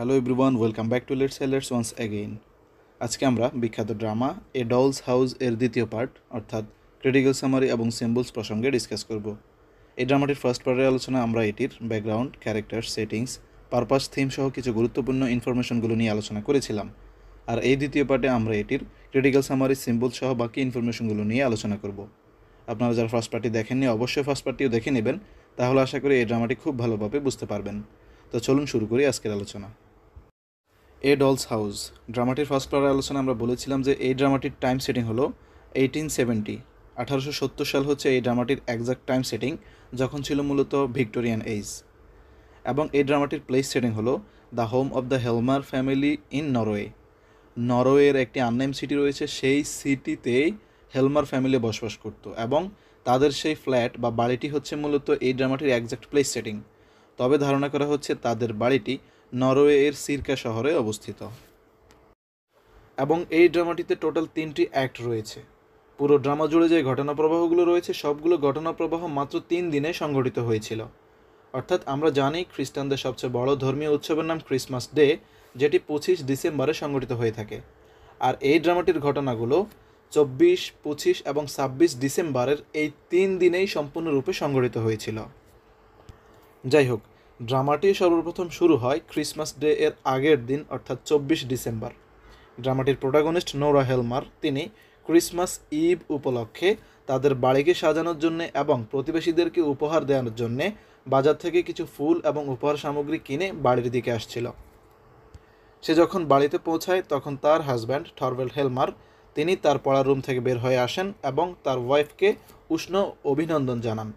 Hello everyone welcome back to let's let's once again আজকে আমরা বিখ্যাত ড্রামা এ dolls house এর দ্বিতীয় পার্ট অর্থাৎ ক্রিটিক্যাল সামারি এবং সিম্বলস প্রসঙ্গে ডিসকাস করব। এই ড্রামাটির ফার্স্ট পার্টের আলোচনা আমরা এটির background character settings purpose theme সহ কিছু গুরুত্বপূর্ণ ইনফরমেশনগুলো নিয়ে আলোচনা করেছিলাম। আর এই দ্বিতীয় পার্টে আমরা এটির ক্রিটিক্যাল সামারি সিম্বল সহ বাকি ইনফরমেশনগুলো নিয়ে আলোচনা করব। আপনারা যারা ফার্স্ট পার্টি দেখেননি, অবশ্যই ফার্স্ট পার্টিও দেখে নেবেন। তাহলে আশা করি এই ড্রামাটি খুব ভালোভাবে বুঝতে পারবেন। তো চলুন শুরু করি আজকের আলোচনা। A doll's house. ড্রামাটির ফার্স্ট পার্টের আলোচনা আমরা বলেছিলাম যে এই ড্রামাটির টাইম সেটিং হলো এইটিন সেভেন্টি আঠারোশো সত্তর সাল হচ্ছে এই ড্রামাটির একজাক্ট টাইম সেটিং যখন ছিল মূলত ভিক্টোরিয়ান এইজ এবং এই ড্রামাটির প্লেস সেটিং হলো the home of the Helmer family in Norway. নরওয়ের একটি আননেম সিটি রয়েছে, সেই সিটিতেই হেলমার ফ্যামিলি বসবাস করত এবং তাদের সেই ফ্ল্যাট বা বাড়িটি হচ্ছে মূলত এই ড্রামাটির একজাক্ট প্লেস সেটিং তবে ধারণা করা হচ্ছে তাদের বাড়িটি নরওয়ের সিরকা শহরে অবস্থিত। এবং এই ড্রামাটিতে টোটাল তিনটি অ্যাক্ট রয়েছে। পুরো ড্রামা জুড়ে যে ঘটনা প্রবাহগুলো রয়েছে, সবগুলো ঘটনা প্রবাহ মাত্র তিন দিনে সংঘটিত হয়েছিল। অর্থাৎ আমরা জানি খ্রিস্টানদের সবচেয়ে বড় ধর্মীয় উৎসবের নাম ক্রিসমাস ডে, যেটি পঁচিশ ডিসেম্বরে সংঘটিত হয়ে থাকে। আর এই ড্রামাটির ঘটনাগুলো চব্বিশ, পঁচিশ এবং ছাব্বিশ ডিসেম্বরের এই তিন দিনেই সম্পূর্ণরূপে সংঘটিত হয়েছিল। যাই হোক ড্রামাটি সর্বপ্রথম শুরু হয় ক্রিসমাস ডে এর আগের দিন, অর্থাৎ চব্বিশ ডিসেম্বর। ড্রামাটির প্রোটাগনিস্ট নোরা হেলমার, তিনি ক্রিসমাস ইভ উপলক্ষে তাদের বাড়িকে সাজানোর জন্য এবং প্রতিবেশীদেরকে উপহার দেওয়ার জন্যে বাজার থেকে কিছু ফুল এবং উপহার সামগ্রী কিনে বাড়ির দিকে আসছিল। সে যখন বাড়িতে পৌঁছায়, তখন তার হাজব্যান্ড টরভেল হেলমার, তিনি তার পড়ার রুম থেকে বের হয়ে আসেন এবং তার ওয়াইফকে উষ্ণ অভিনন্দন জানান।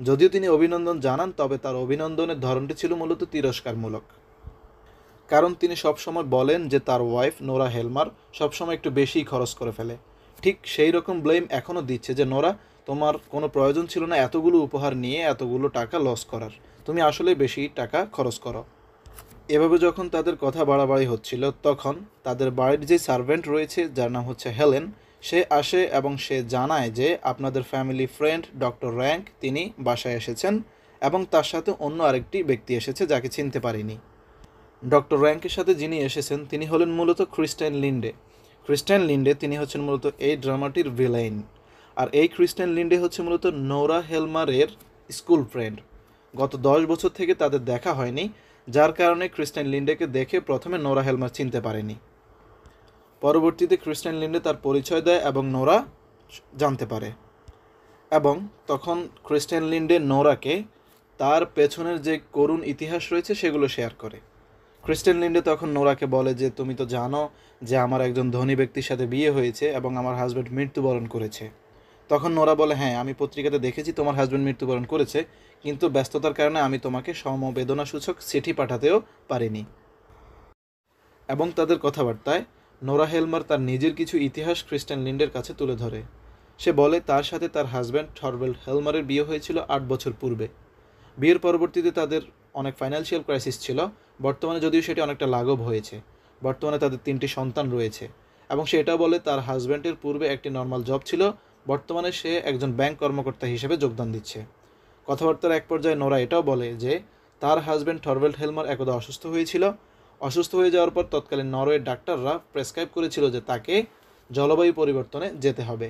যদিও তিনি অভিনন্দন জানান, তবে তার অভিনন্দনের ধরনটি ছিল মূলত তিরস্কারমূলক। কারণ তিনি সবসময় বলেন যে তার ওয়াইফ নোরা হেলমার সবসময় একটু বেশিই খরচ করে ফেলে। ঠিক সেই রকম ব্লেম এখনও দিচ্ছে যে, নোরা, তোমার কোনো প্রয়োজন ছিল না এতগুলো উপহার নিয়ে এতগুলো টাকা লস করার। তুমি আসলে বেশি টাকা খরচ করো। এভাবে যখন তাদের কথা বাড়াবাড়ি হচ্ছিল, তখন তাদের বাড়ির যে সার্ভেন্ট রয়েছে, যার নাম হচ্ছে হেলেন সে আসে এবং সে জানায় যে আপনাদের ফ্যামিলি ফ্রেন্ড ডক্টর র্যাঙ্ক তিনি বাসায় এসেছেন এবং তার সাথে অন্য আরেকটি ব্যক্তি এসেছে যাকে চিনতে পারিনি। ডক্টর র্যাঙ্কের সাথে যিনি এসেছেন, তিনি হলেন মূলত খ্রিস্টান লিন্ডে খ্রিস্টান লিন্ডে তিনি হচ্ছেন মূলত এই ড্রামাটির ভিলাইন আর এই খ্রিস্টান লিন্ডে হচ্ছে মূলত নোরা হেলমারের স্কুল ফ্রেন্ড গত দশ বছর থেকে তাদের দেখা হয়নি, যার কারণে খ্রিস্টান লিন্ডেকে দেখে প্রথমে নোরা হেলমার চিনতে পারেনি। পরবর্তীতে খ্রিস্টান লিন্ডে তার পরিচয় দেয় এবং নোরা জানতে পারে। এবং তখন খ্রিস্টান লিন্ডে নোরাকে তার পেছনের যে করুণ ইতিহাস রয়েছে সেগুলো শেয়ার করে। খ্রিস্টান লিন্ডে তখন নোরাকে বলে যে, তুমি তো জানো যে আমার একজন ধনী ব্যক্তির সাথে বিয়ে হয়েছে এবং আমার হাজব্যান্ড মৃত্যুবরণ করেছে। তখন নোরা বলে হ্যাঁ আমি পত্রিকাতে দেখেছি তোমার হাজব্যান্ড মৃত্যুবরণ করেছে, কিন্তু ব্যস্ততার কারণে আমি তোমাকে সমবেদনাসূচক চিঠি পাঠাতেও পারিনি। এবং তাদের কথাবার্তায় নোরা হেলমার তার নিজের কিছু ইতিহাস খ্রিস্টান লিন্ডের কাছে তুলে ধরে। সে বলে, তার সাথে তার হাজব্যান্ড থরবেল হেলমারের বিয়ে হয়েছিল আট বছর পূর্বে। বিয়ের পরবর্তীতে তাদের অনেক ফাইন্যান্সিয়াল ক্রাইসিস ছিল। বর্তমানে যদিও সেটি অনেকটা লাঘব হয়েছে। বর্তমানে তাদের তিনটি সন্তান রয়েছে। এবং সে এটাও বলে, তার হাজব্যান্ডের পূর্বে একটি নর্মাল জব ছিল। বর্তমানে সে একজন ব্যাংক কর্মকর্তা হিসেবে যোগদান দিচ্ছে। কথাবার্তার এক পর্যায়ে নোরা এটাও বলে যে, তার হাজব্যান্ড থরবেল হেলমার একদা অসুস্থ হয়েছিল। অসুস্থ হয়ে যাওয়ার পর তৎকালীন নরওয়ের ডাক্তাররা প্রেসক্রাইব করেছিল যে তাকে জলবায়ু পরিবর্তনে যেতে হবে।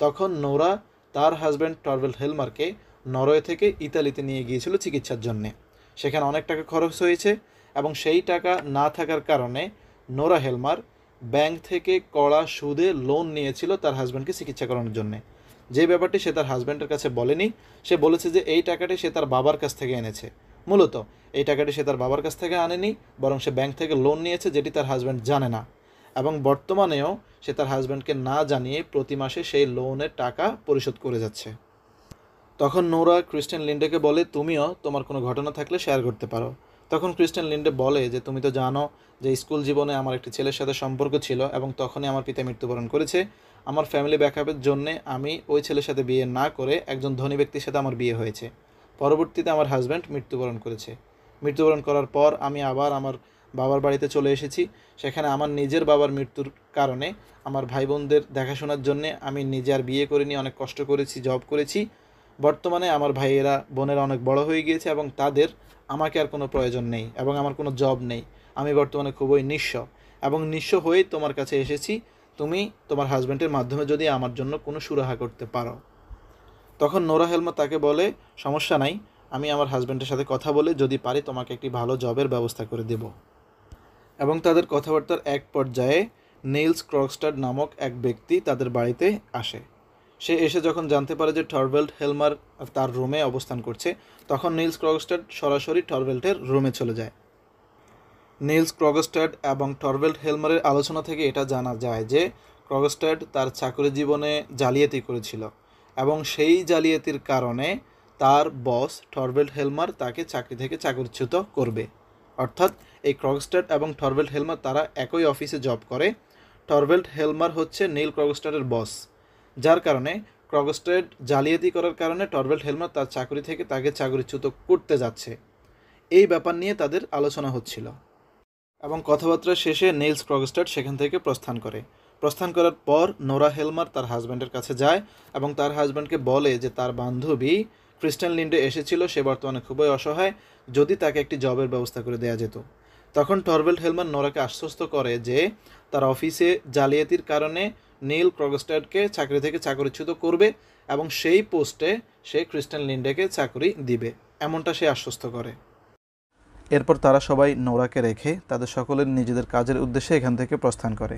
তখন নোরা তার হাজব্যান্ড টরভেল হেলমারকে নরওয়ে থেকে ইতালিতে নিয়ে গিয়েছিল চিকিৎসার জন্যে। সেখানে অনেক টাকা খরচ হয়েছে এবং সেই টাকা না থাকার কারণে নোরা হেলমার ব্যাংক থেকে কড়া সুদে লোন নিয়েছিল তার হাজব্যান্ডকে চিকিৎসা করানোর জন্যে। যে ব্যাপারটি সে তার হাজব্যান্ডের কাছে বলেনি, সে বলেছে যে এই টাকাটি সে তার বাবার কাছ থেকে এনেছে। মূলত, এই টাকাটি সে তার বাবার কাছ থেকে আনেনি, বরং সে ব্যাংক থেকে লোন নিয়েছে যেটি তার হাজব্যান্ড জানে না। এবং বর্তমানেও সে তার হাজব্যান্ডকে না জানিয়ে প্রতি মাসে সেই লোনের টাকা পরিশোধ করে যাচ্ছে। তখন নোরা ক্রিস্টিয়ান লিন্ডেকে বলে, তুমিও তোমার কোনো ঘটনা থাকলে শেয়ার করতে পারো। তখন ক্রিস্টিয়ান লিন্ডে বলে যে, তুমি তো জানো যে স্কুল জীবনে আমার একটি ছেলের সাথে সম্পর্ক ছিল এবং তখনই আমার পিতা মৃত্যুবরণ করেছে। আমার ফ্যামিলি ব্যাকআপের জন্যে আমি ওই ছেলের সাথে বিয়ে না করে একজন ধনী ব্যক্তির সাথে আমার বিয়ে হয়েছে। পরবর্তীতে আমার হাজব্যান্ড মৃত্যুবরণ করেছে। মৃত্যুবরণ করার পর আমি আবার আমার বাবার বাড়িতে চলে এসেছি। সেখানে আমার নিজের বাবার মৃত্যুর কারণে আমার ভাই বোনদের দেখাশোনার জন্যে আমি নিজে আর বিয়ে করিনি, অনেক কষ্ট করেছি জব করেছি। বর্তমানে আমার ভাইয়েরা, বোনেরা অনেক বড় হয়ে গিয়েছে এবং তাদের আমাকে আর কোনো প্রয়োজন নেই এবং আমার কোনো জব নেই। আমি বর্তমানে খুবই নিঃস্ব এবং নিঃস্ব হয়েই তোমার কাছে এসেছি। তুমি তোমার হাজব্যান্ডের মাধ্যমে যদি আমার জন্য কোনো সুরাহা করতে পারো। তখন নোরা হেলমা তাকে বলে, সমস্যা নাই, আমি আমার হাজব্যান্ডের সাথে কথা বলে যদি পারি তোমাকে একটি ভালো জবের ব্যবস্থা করে দেব। এবং তাদের কথাবার্তার এক পর্যায়ে নেইলস ক্রকস্টার নামক এক ব্যক্তি তাদের বাড়িতে আসে। সে এসে যখন জানতে পারে যে টরভেল্ট হেলমার তার রুমে অবস্থান করছে, তখন নীলস ক্রগস্টাড সরাসরি টরভেল্টের রুমে চলে যায়। নীলস ক্রগস্টাড এবং টরভেল্ট হেলমারের আলোচনা থেকে এটা জানা যায় যে ক্রগস্টাড তার চাকরি জীবনে জালিয়াতি করেছিল। এবং সেই জালিয়াতির কারণে তার বস টরভেল্ট হেলমার তাকে চাকরি থেকে চাকরিচ্যুত করবে। অর্থাৎ এই ক্রগস্টাড এবং টরভেল্ট হেলমার তারা একই অফিসে জব করে। টরভেল্ট হেলমার হচ্ছে নীল ক্রগস্টারের বস, যার কারণে ক্রগস্টেড জালিয়াতি করার কারণে টরভেল্ট হেলমার তার চাকরি থেকে তাকে চাকরিচ্যুত করতে যাচ্ছে। এই ব্যাপার নিয়ে তাদের আলোচনা হচ্ছিল এবং কথাবার্তা শেষে নেইলস ক্রগস্টার সেখান থেকে প্রস্থান করে। প্রস্থান করার পর নোরা হেলমার তার হাজব্যান্ডের কাছে যায় এবং তার হাজব্যান্ডকে বলে যে তার বান্ধবী ক্রিস্টান লিন্ডে এসেছিল, সে বর্তমানে খুবই অসহায়, যদি তাকে একটি জবের ব্যবস্থা করে দেওয়া যেত। তখন টরভেল্ট হেলমার নোরাকে আশ্বস্ত করে যে তার অফিসে জালিয়াতির কারণে নীল ক্রগস্টাডকে চাকরি থেকে চাকরিচ্যুত করবে এবং সেই পোস্টে সে ক্রিস্টান লিন্ডেকে চাকরি দিবে, এমনটা সে আশ্বস্ত করে। এরপর তারা সবাই নোরাকে রেখে তাদের সকলের নিজেদের কাজের উদ্দেশ্যে এখান থেকে প্রস্থান করে।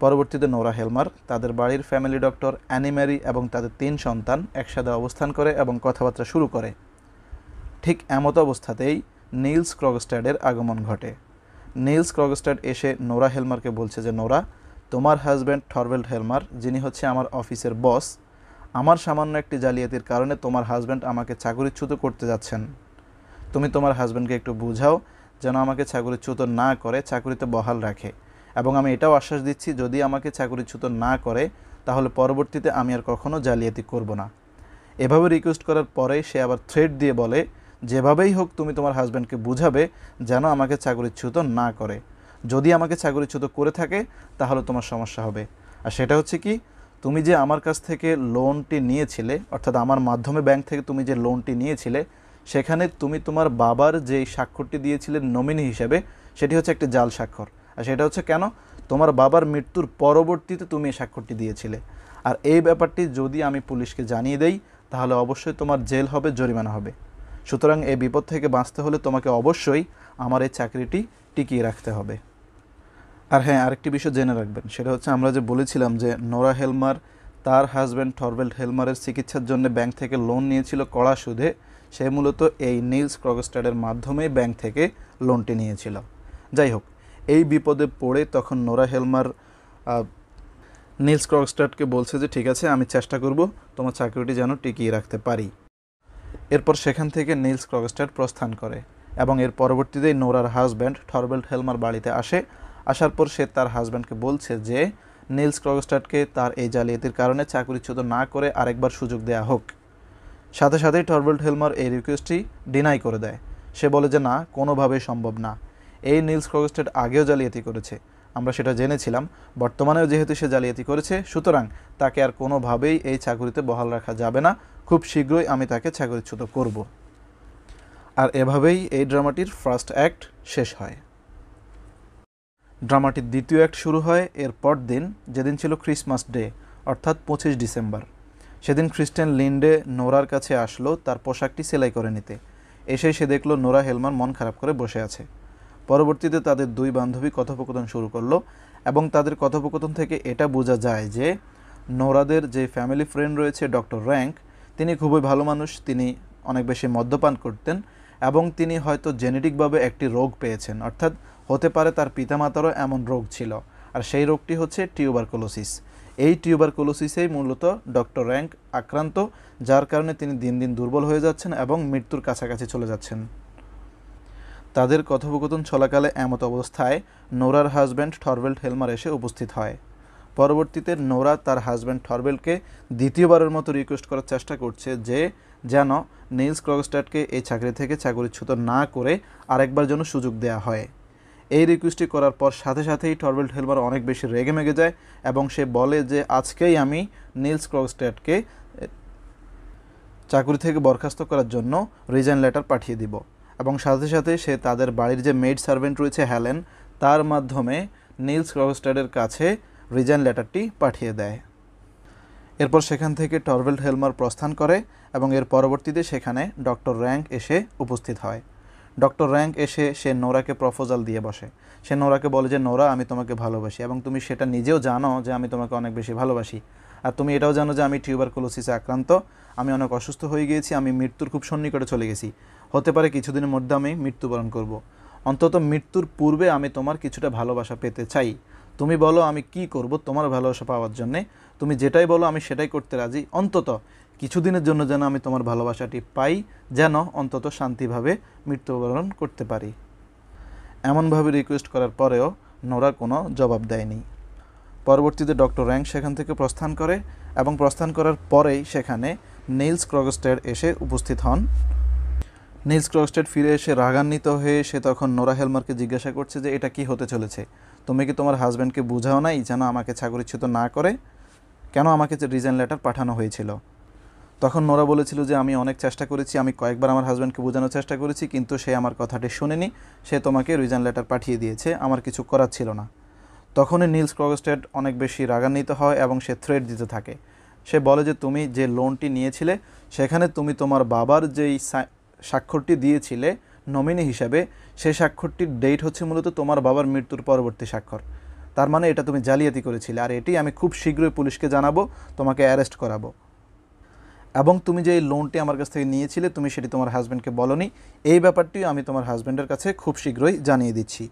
পরবর্তীতে নোরা হেলমার, তাদের বাড়ির ফ্যামিলি ডক্টর অ্যানিম্যারি এবং তাদের তিন সন্তান একসাথে অবস্থান করে এবং কথাবার্তা শুরু করে। ঠিক এমত অবস্থাতেই নীলস ক্রগস্ট্যাডের আগমন ঘটে। নীলস ক্রগস্ট্যাড এসে নোরা হেলমারকে বলছে যে, নোরা, তোমার হাজব্যান্ড থরভেল্ড হেলমার, যিনি হচ্ছে আমার অফিসের বস, আমার সামান্য একটি জালিয়াতির কারণে তোমার হাজব্যান্ড আমাকে চাকরিচ্যুত করতে যাচ্ছেন। তুমি তোমার হাজব্যান্ডকে একটু বুঝাও যেন আমাকে চাকরিচ্যুত না করে চাকরিতে বহাল রাখে। এবং আমি এটাও আশ্বাস দিচ্ছি, যদি আমাকে চাকরিচ্যুত না করে, তাহলে পরবর্তীতে আমি আর কখনও জালিয়াতি করব না। এভাবে রিকোয়েস্ট করার পরে সে আবার থ্রেড দিয়ে বলে, যেভাবেই হোক তুমি তোমার হাজব্যান্ডকে বুঝাবে যেন আমাকে চাকরিচ্যুত না করে। যদি আমাকে চাকরিচ্যুত করে থাকে, তাহলে তোমার সমস্যা হবে। আর সেটা হচ্ছে কি, তুমি যে আমার কাছ থেকে লোনটি নিয়েছিলে, অর্থাৎ আমার মাধ্যমে ব্যাংক থেকে তুমি যে লোনটি নিয়েছিলে, সেখানে তুমি তোমার বাবার যে স্বাক্ষরটি দিয়েছিলে নমিনি হিসেবে, সেটি হচ্ছে একটি জাল স্বাক্ষর। আর সেটা হচ্ছে কেন? তোমার বাবার মৃত্যুর পরবর্তীতে তুমি এই স্বাক্ষরটি দিয়েছিলে। আর এই ব্যাপারটি যদি আমি পুলিশকে জানিয়ে দেই, তাহলে অবশ্যই তোমার জেল হবে, জরিমানা হবে। সুতরাং এই বিপদ থেকে বাঁচতে হলে তোমাকে অবশ্যই আমার এই চাকরিটি টিকিয়ে রাখতে হবে। আর হ্যাঁ আরেকটি বিষয় জেনে রাখবেন। সেটা হচ্ছে আমরা যে বলেছিলাম যে নোরা হেলমার, তার হাজব্যান্ড টরবেল্ট হেলমারের চিকিৎসার জন্য ব্যাংক থেকে লোন নিয়েছিল কড়া সুদে। সে মূলত এই নীলস ক্রগস্টাডের মাধ্যমেই ব্যাংক থেকে লোনটি নিয়েছিল। যাই হোক এই বিপদে পড়ে তখন নোরা হেলমার নীলস ক্রগস্টাডকে বলছে যে, ঠিক আছে, আমি চেষ্টা করব তোমার চাকরিটি যেন টিকিয়ে রাখতে পারি। এরপর সেখান থেকে নীলস ক্রগস্টাড প্রস্থান করে এবং এর পরবর্তীতেই নোরার হাজব্যান্ড টরবেল্ট হেলমার বাড়িতে আসে। আসার পর সে তার হাজব্যান্ডকে বলছে যে, নীলস ক্রগস্টাডকে তার এই জালিয়াতির কারণে চাকরিচ্যুত না করে আরেকবার সুযোগ দেয়া হোক। সাথে সাথেই টরবেল্ট হেলমার এই রিকোয়েস্টটি ডিনাই করে দেয়। সে বলে যে, না, কোনোভাবেই সম্ভব না। এই নীলস ক্রগস্টাড আগেও জালিয়াতি করেছে। আমরা সেটা জেনেছিলাম, বর্তমানেও যেহেতু সে জালিয়াতি করেছে, সুতরাং তাকে আর কোনোভাবেই এই চাকরিতে বহাল রাখা যাবে না। খুব শীঘ্রই আমি তাকে চাকরিচ্যুত করব। আর এভাবেই এই ড্রামাটির ফার্স্ট অ্যাক্ট শেষ হয়। ড্রামাটির দ্বিতীয় অ্যাক্ট শুরু হয় এর পর দিন, যেদিন ছিল ক্রিসমাস ডে, অর্থাৎ পঁচিশ ডিসেম্বর। সেদিন খ্রিস্টান লিন্ডে নোরার কাছে আসলো, তার পোশাকটি সেলাই করে নিতে। এসে সে দেখল নোরা হেলমান মন খারাপ করে বসে আছে। পরবর্তীতে তাদের দুই বান্ধবী কথোপকথন শুরু করল এবং তাদের কথোপকথন থেকে এটা বোঝা যায় যে নোরাদের যে ফ্যামিলি ফ্রেন্ড রয়েছে ডক্টর র্যাঙ্ক, তিনি খুবই ভালো মানুষ, তিনি অনেক বেশি মদ্যপান করতেন এবং তিনি হয়তো জেনেটিকভাবে একটি রোগ পেয়েছেন, অর্থাৎ হতে পারে তার পিতামাতারও এমন রোগ ছিল। আর সেই রোগটি হচ্ছে টিউবারকোলোসিস এই টিউবারকোলোসিসেই মূলত ডক্টর র্যাঙ্ক আক্রান্ত, যার কারণে তিনি দিন দিন দুর্বল হয়ে যাচ্ছেন এবং মৃত্যুর কাছাকাছি চলে যাচ্ছেন। তাদের কথোপকথন চলাকালে এমত অবস্থায় নোরার হাজব্যান্ড টরবেল্ট হেলমার এসে উপস্থিত হয়। পরবর্তীতে নোরা তার হাজব্যান্ড টরবেলকে দ্বিতীয়বারের মতো রিকোয়েস্ট করার চেষ্টা করছে যে যেন নীলস ক্রগস্টাডকে এই চাকরি থেকে চাকরিচ্যুত না করে আরেকবার যেন সুযোগ দেওয়া হয়। এই রিকোয়েস্টটি করার পর সাথে সাথেই টরবেল্ট হেলমার অনেক বেশি রেগে মেগে যায় এবং সে বলে যে, আজকেই আমি নীলস ক্রগস্ট্যাটকে চাকরি থেকে বরখাস্ত করার জন্য রিজাইন লেটার পাঠিয়ে দিব। এবং সাথে সাথে সে তাদের বাড়ির যে মেড সার্ভেন্ট রয়েছে হ্যালেন তার মাধ্যমে নিলস ক্রগস্টাডের কাছে রিজাইন লেটারটি পাঠিয়ে দেয়। এরপর সেখান থেকে টরভেল্ট হেলমার প্রস্থান করে এবং এর পরবর্তীতে সেখানে ডক্টর র্যাঙ্ক এসে উপস্থিত হয়। ডক্টর র্যাঙ্ক এসে সে নোরাকে প্রপোজাল দিয়ে বসে। সে নোরাকে বলে যে, নোরা, আমি তোমাকে ভালোবাসি এবং তুমি সেটা নিজেও জানো যে আমি তোমাকে অনেক বেশি ভালোবাসি। আর তুমি এটাও জানো যে আমি টিউবারকুলোসিসে আক্রান্ত, আমি অনেক অসুস্থ হয়ে গিয়েছি, আমি মৃত্যুর খুব সন্নিকটে চলে গেছি। হতে পারে কিছুদিনের মধ্যে আমি মৃত্যুবরণ করব। অন্তত মৃত্যুর পূর্বে আমি তোমার কিছুটা ভালোবাসা পেতে চাই। তুমি বলো, আমি কি করব তোমার ভালোবাসা পাওয়ার জন্যে? তুমি যেটাই বলো, আমি সেটাই করতে রাজি। অন্তত কিছুদিনের জন্য যেন আমি তোমার ভালোবাসাটি পাই, যেন অন্তত শান্তিভাবে মৃত্যুবরণ করতে পারি। এমনভাবে রিকোয়েস্ট করার পরেও নোরা কোনো জবাব দেয়নি। পরবর্তীতে ডক্টর র্যাঙ্ক সেখান থেকে প্রস্থান করে এবং প্রস্থান করার পরেই সেখানে নেইলস ক্রগস্টেড এসে উপস্থিত হন। নীলস ক্রস্টেড ফিরে এসে রাগান্বিত হয়ে সে তখন নোরা হেলমারকে জিজ্ঞাসা করছে যে, এটা কি হতে চলেছে? তুমি কি তোমার হাজব্যান্ডকে বুঝাও নাই যেন আমাকে ছাগরিচ্ছুত না করে? কেন আমাকে যে রিজাইন লেটার পাঠানো হয়েছিল? তখন নোরা বলেছিল যে, আমি অনেক চেষ্টা করেছি, আমি কয়েকবার আমার হাজব্যান্ডকে বোঝানোর চেষ্টা করেছি, কিন্তু সে আমার কথাটি শুনেনি। সে তোমাকে রিজাইন লেটার পাঠিয়ে দিয়েছে, আমার কিছু করার ছিল না। তখনই নীলস ক্রগস্টেড অনেক বেশি রাগান্বিত হয় এবং সে থ্রেড দিতে থাকে। সে বলে যে, তুমি যে লোনটি নিয়েছিলে, সেখানে তুমি তোমার বাবার যেই স্বাক্ষরটি দিয়েছিলে নমিনি হিসাবে সেই স্বাক্ষরটির ডেট হচ্ছে মূলত তোমার বাবার মৃত্যুর পরবর্তী স্বাক্ষর। তার মানে এটা তুমি জালিয়াতি করেছিলে, আর এটি আমি খুব শীঘ্রই পুলিশকে জানাব, তোমাকে অ্যারেস্ট করাবো। এবং তুমি যে লোনটি আমার কাছ থেকে নিয়েছিলে, তুমি সেটি তোমার হাজব্যান্ডকে বলনি, এই ব্যাপারটিও আমি তোমার হাজব্যান্ডের কাছে খুব শীঘ্রই জানিয়ে দিচ্ছি।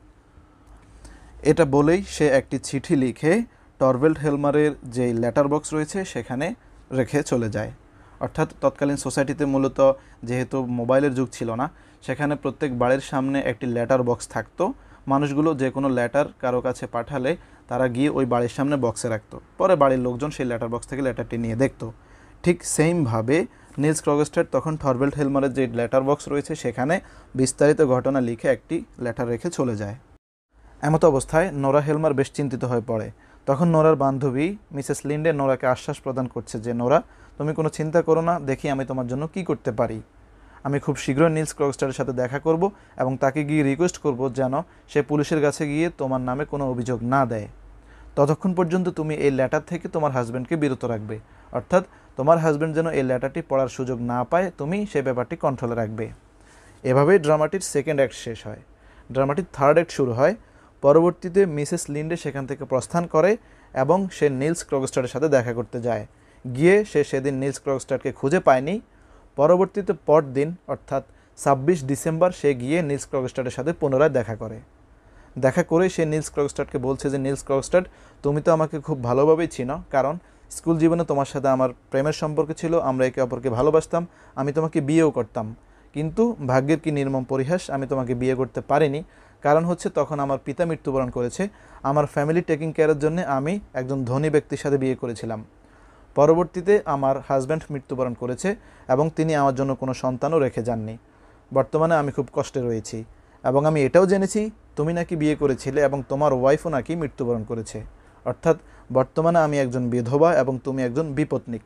এটা বলেই সে একটি চিঠি লিখে টরভেল্ট হেলমারের যে লেটার বক্স রয়েছে, সেখানে রেখে চলে যায়। অর্থাৎ তৎকালীন সোসাইটিতে মূলত যেহেতু মোবাইলের যুগ ছিল না, সেখানে প্রত্যেক বাড়ির সামনে একটি লেটার বক্স থাকতো। মানুষগুলো যে কোনো লেটার কারও কাছে পাঠালে তারা গিয়ে ওই বাড়ির সামনে বক্সে রাখতো। পরে বাড়ির লোকজন সেই লেটার বক্স থেকে লেটারটি নিয়ে দেখতো। ঠিক সেমভাবে নিলস ক্রগস্টেড তখন থরবেল্ট হেলমারের যে লেটার বক্স রয়েছে, সেখানে বিস্তারিত ঘটনা লিখে একটি লেটার রেখে চলে যায়। এমত অবস্থায় নোরা হেলমার বেশ চিন্তিত হয়ে পড়ে। তখন নোরার বান্ধবী মিসেস লিন্ডে নোরাকে আশ্বাস প্রদান করছে যে, নোরা তুমি কোনো চিন্তা করো না, দেখি আমি তোমার জন্য কি করতে পারি। আমি খুব শীঘ্রই নিলস ক্রকস্টারের সাথে দেখা করব এবং তাকে গিয়ে রিকোয়েস্ট করব যেন সে পুলিশের কাছে গিয়ে তোমার নামে কোনো অভিযোগ না দেয়। ততক্ষণ পর্যন্ত তুমি এই লেটার থেকে তোমার হাজব্যান্ডকে বিরত রাখবে। অর্থাৎ তোমার হাজব্যান্ড যেন এই লেটারটি পড়ার সুযোগ না পায়, তুমি সে ব্যাপারটি কন্ট্রোলে রাখবে। এভাবেই ড্রামাটির সেকেন্ড অ্যাক্ট শেষ হয়। ড্রামাটির থার্ড অ্যাক্ট শুরু হয়। পরবর্তীতে মিসেস লিন্ডে সেখান থেকে প্রস্থান করে এবং সে নীলস ক্রকস্টারের সাথে দেখা করতে যায়। গিয়ে সে সেদিন নীলস ক্রকস্টারকে খুঁজে পায়নি। পরবর্তীতে পরদিন, অর্থাৎ ছাব্বিশ ডিসেম্বর, সে গিয়ে নীলস ক্রকস্টারের সাথে পুনরায় দেখা করে। দেখা করে সে নীলস ক্রকস্টারকে বলছে যে, নীলস ক্রকস্টার, তুমি তো আমাকে খুব ভালোভাবেই চিনো, কারণ স্কুল জীবনে তোমার সাথে আমার প্রেমের সম্পর্ক ছিল, আমরা একে অপরকে ভালোবাসতাম, আমি তোমাকে বিয়েও করতাম। কিন্তু ভাগ্যের কি নির্মম পরিহাস, আমি তোমাকে বিয়ে করতে পারিনি। কারণ হচ্ছে তখন আমার পিতা মৃত্যুবরণ করেছে, আমার ফ্যামিলি টেকিং কেয়ারের জন্য আমি একজন ধনী ব্যক্তির সাথে বিয়ে করেছিলাম। পরবর্তীতে আমার হাজব্যান্ড মৃত্যুবরণ করেছে এবং তিনি আমার জন্য কোনো সন্তানও রেখে যাননি। বর্তমানে আমি খুব কষ্টে রয়েছি এবং আমি এটাও জেনেছি, তুমি নাকি বিয়ে করেছিলে এবং তোমার ওয়াইফও নাকি মৃত্যুবরণ করেছে। অর্থাৎ বর্তমানে আমি একজন বিধবা এবং তুমি একজন বিপত্নিক।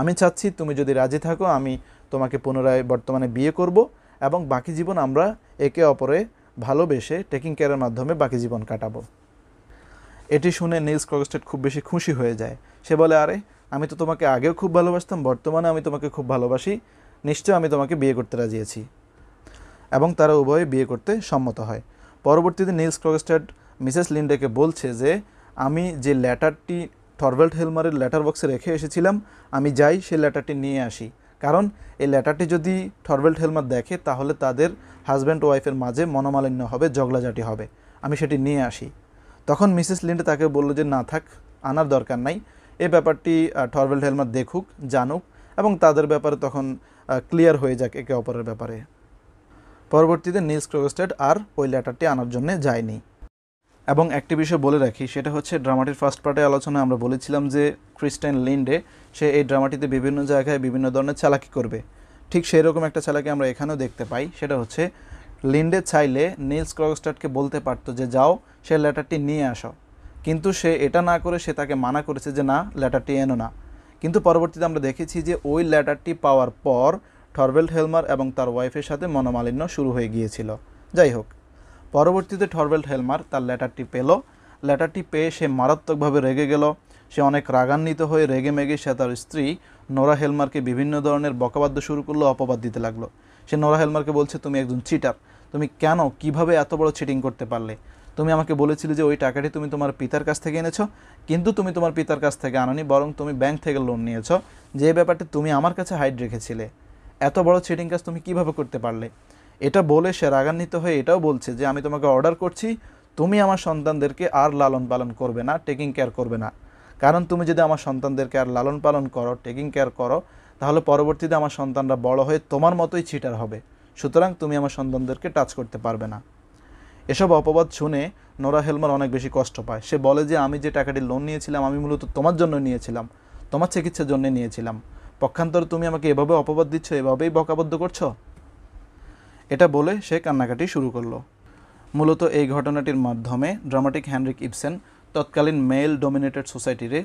আমি চাচ্ছি তুমি যদি রাজি থাকো, আমি তোমাকে পুনরায় বর্তমানে বিয়ে করব এবং বাকি জীবন আমরা একে অপরে ভালোবেসে টেকিং কেয়ারের মাধ্যমে বাকি জীবন কাটাবো। এটি শুনে নীলস ক্রগস্টেড খুব বেশি খুশি হয়ে যায়। সে বলে, আরে, আমি তো তোমাকে আগেও খুব ভালোবাসতাম, বর্তমানে আমি তোমাকে খুব ভালোবাসি। নিশ্চয় আমি তোমাকে বিয়ে করতে রাজি আছি। এবং তারা উভয়ে বিয়ে করতে সম্মত হয়। পরবর্তীতে নীলস ক্রগস্টেড মিসেস লিন্ডেকে বলছে যে, আমি যে লেটারটি থরভেল্ট হেলমারের লেটার বক্সে রেখে এসেছিলাম, আমি যাই সেই লেটারটি নিয়ে আসি। কারণ এই লেটারটি যদি থরভেল্ট হেলমার দেখে, তাহলে তাদের হাজব্যান্ড ওয়াইফের মাঝে মনোমালিন্য হবে জগলাজাটি হবে। আমি সেটি নিয়ে আসি। তখন মিসেস লিন্ডে তাকে বলল যে, না থাক, আনার দরকার নাই। এই ব্যাপারটি টরভেল হেলমার দেখুক, জানুক এবং তাদের ব্যাপারে তখন ক্লিয়ার হয়ে যাক একে অপরের ব্যাপারে। পরবর্তীতে নিলস ক্রোগস্টেড আর ওই লেটারটি আনার জন্য যায়নি। এবং একটি বিষয় বলে রাখি, সেটা হচ্ছে ড্রামাটির ফার্স্ট পার্টে আলোচনায় আমরা বলেছিলাম যে ক্রিস্টাইন লিন্ডে সে এই ড্রামাটিতে বিভিন্ন জায়গায় বিভিন্ন ধরনের চালাকি করবে। ঠিক সেই রকম একটা চালাকি আমরা এখানেও দেখতে পাই, সেটা হচ্ছে লিন্ডে চাইলে নিলস ক্রগস্টার্টকে বলতে পারতো যে, যাও, সে লেটারটি নিয়ে আসো। কিন্তু সে এটা না করে সে তাকে মানা করেছে যে না, লেটারটি এনো না। কিন্তু পরবর্তীতে আমরা দেখেছি যে ওই লেটারটি পাওয়ার পর টরভেল্ট হেলমার এবং তার ওয়াইফের সাথে মনোমালিন্য শুরু হয়ে গিয়েছিল। যাই হোক, পরবর্তীতে টরভেল্ট হেলমার তার লেটারটি পেল। লেটারটি পেয়ে সে মারাত্মকভাবে রেগে গেল। সে অনেক রাগান্বিত হয়ে রেগে মেগে সে তার স্ত্রী নোরা হেলমারকে বিভিন্ন ধরনের বকাবাদ্য শুরু করল, অপবাদ দিতে লাগল। সে নোরা হেলমারকে বলছে, তুমি একজন চিটার তুমি কেন, কীভাবে এত বড় চিটিং করতে পারলে? তুমি আমাকে বলেছিলে যে ওই টাকাটি তুমি তোমার পিতার কাছ থেকে এনেছো, কিন্তু তুমি তোমার পিতার কাছ থেকে আনোনি, বরং তুমি ব্যাংক থেকে লোন নিয়েছো। যে ব্যাপারটি তুমি আমার কাছে হাইড রেখেছিলে, এত বড় চিটিং কাজ তুমি কীভাবে করতে পারলে? এটা বলে সে রাগান্বিত হয়ে এটাও বলছে যে, আমি তোমাকে অর্ডার করছি, তুমি আমার সন্তানদেরকে আর লালন পালন করবে না টেকিং কেয়ার করবে না। কারণ তুমি যদি আমার সন্তানদেরকে আর লালন পালন করো টেকিং কেয়ার করো, তাহলে পরবর্তীতে আমার সন্তানরা বড় হয়ে তোমার মতোই চিটার হবে। সুতরাং তুমি আমার সন্তানদেরকে টাচ করতে পারবে না। এসব অপবাদ শুনে নোরা হেলমার অনেক বেশি কষ্ট পায়। সে বলে যে, আমি যে টাকাটি লোন নিয়েছিলাম, আমি মূলত তোমার জন্য নিয়েছিলাম। তোমার চিকিৎসার জন্য নিয়েছিলাম। পক্ষান্তরে তুমি আমাকে এভাবে অপবাদ দিচ্ছ, এভাবেই বকাবদ্ধ করছ? এটা বলে সে কান্নাকাটি শুরু করল। মূলত এই ঘটনাটির মাধ্যমে ড্রামাটিক হ্যানরিক ইবসেন তৎকালীন মেল ডোমিনেটেড সোসাইটিরে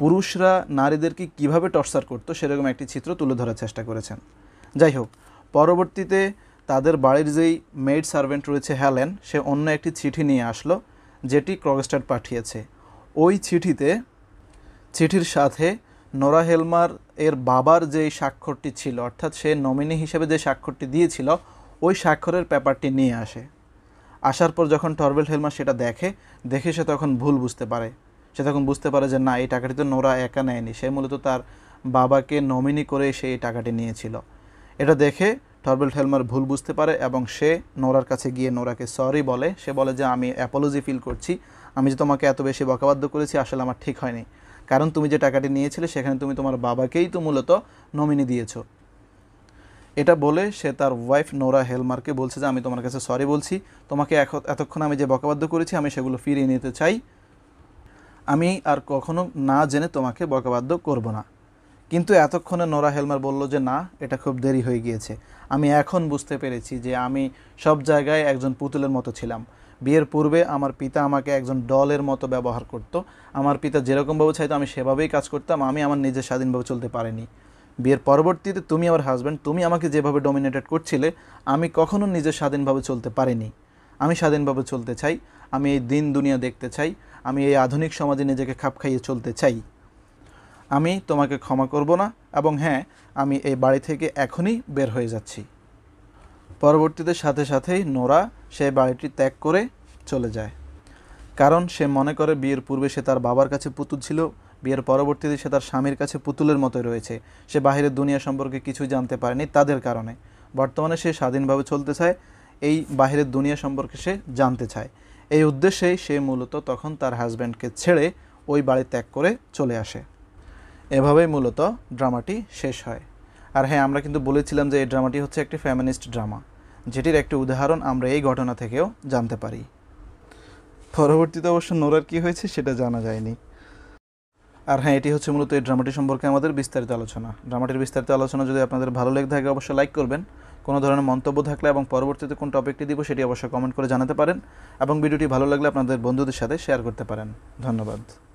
পুরুষরা নারীদেরকে কীভাবে টর্চার করতো, সেরকম একটি চিত্র তুলে ধরার চেষ্টা করেছেন। যাই হোক, পরবর্তীতে তাদের বাড়ির যেই মেড সার্ভেন্ট রয়েছে হ্যালেন, সে অন্য একটি চিঠি নিয়ে আসলো, যেটি ক্রগস্টার পাঠিয়েছে। ওই চিঠিতে, চিঠির সাথে নোরা হেলমার এর বাবার যেই স্বাক্ষরটি ছিল, অর্থাৎ সে নমিনি হিসেবে যে স্বাক্ষরটি দিয়েছিল, ওই স্বাক্ষরের পেপারটি নিয়ে আসে। আসার পর যখন টরবেল হেলমার সেটা দেখে দেখে সে তখন ভুল বুঝতে পারে। সে তখন বুঝতে পারে যে, না, এই টাকাটি তো নোরা একা নেয়নি। সে মূলত তার বাবাকে নমিনি করে সে এই টাকাটি নিয়েছিল। এটা দেখে টরবেল হেলমার ভুল বুঝতে পারে এবং সে নোরার কাছে গিয়ে নোরাকে সরি বলে। সে বলে যে, আমি অ্যাপোলজি ফিল করছি। আমি যে তোমাকে এত বেশি বকাবাদ্য করেছি, আসলে আমার ঠিক হয়নি। কারণ তুমি যে টাকাটি নিয়েছিলে, সেখানে তুমি তোমার বাবাকেই তো মূলত নমিনি দিয়েছ। এটা বলে সে তার ওয়াইফ নোরা হেলমারকে বলছে যে, আমি তোমার কাছে সরি বলছি। তোমাকে এতক্ষণ আমি যে বকাবাদ্য করেছি, আমি সেগুলো ফিরিয়ে নিতে চাই। আমি আর কখনো না জেনে তোমাকে বকাবাদ্য করব না। কিন্তু এতক্ষণে নোরা হেলমার বলল যে, না, এটা খুব দেরি হয়ে গিয়েছে। আমি এখন বুঝতে পেরেছি যে আমি সব জায়গায় একজন পুতুলের মতো ছিলাম। বিয়ের পূর্বে আমার পিতা আমাকে একজন ডলের মতো ব্যবহার করত। আমার পিতা যেরকমভাবে চাইতো, আমি সেভাবেই কাজ করতাম। আমি আমার নিজের স্বাধীনভাবে চলতে পারিনি। বিয়ের পরবর্তীতে তুমি আমার হাজব্যান্ড তুমি আমাকে যেভাবে ডমিনেটেড করছিলে, আমি কখনো নিজের স্বাধীনভাবে চলতে পারিনি। আমি স্বাধীনভাবে চলতে চাই। আমি এই দিন দুনিয়া দেখতে চাই। আমি এই আধুনিক সমাজে নিজেকে খাপ খাইয়ে চলতে চাই। আমি তোমাকে ক্ষমা করব না এবং হ্যাঁ আমি এই বাড়ি থেকে এখনই বের হয়ে যাচ্ছি। পরবর্তীতে সাথে সাথেই নোরা সে বাড়িটি ত্যাগ করে চলে যায়। কারণ সে মনে করে বিয়ের পূর্বে সে তার বাবার কাছে পুতুল ছিল, বিয়ের পরবর্তীতে সে তার স্বামীর কাছে পুতুলের মতোই রয়েছে। সে বাহিরের দুনিয়া সম্পর্কে কিছুই জানতে পারেনি তাদের কারণে। বর্তমানে সে স্বাধীনভাবে চলতে চায়, এই বাহিরের দুনিয়া সম্পর্কে সে জানতে চায়। এই উদ্দেশ্যেই সে মূলত তখন তার হাজব্যান্ডকে ছেড়ে ওই বাড়ি ত্যাগ করে চলে আসে। এভাবেই মূলত ড্রামাটি শেষ হয়। আর হ্যাঁ আমরা কিন্তু বলেছিলাম যে এই ড্রামাটি হচ্ছে একটি ফ্যামিনিস্ট ড্রামা। যেটির একটি উদাহরণ আমরা এই ঘটনা থেকেও জানতে পারি। পরবর্তীতে অবশ্য নোরার কী হয়েছে সেটা জানা যায়নি। আর হ্যাঁ এটি হচ্ছে মূলত এই ড্রামাটি সম্পর্কে আমাদের বিস্তারিত আলোচনা। ড্রামাটির বিস্তারিত আলোচনা যদি আপনাদের ভালো লেগে থাকে, অবশ্যই লাইক করবেন। কোনো ধরনের মন্তব্য থাকলে এবং পরবর্তীতে কোন টপিকটি দিব সেটি অবশ্যই কমেন্ট করে জানাতে পারেন এবং ভিডিওটি ভালো লাগলে আপনাদের বন্ধুদের সাথে শেয়ার করতে পারেন। ধন্যবাদ।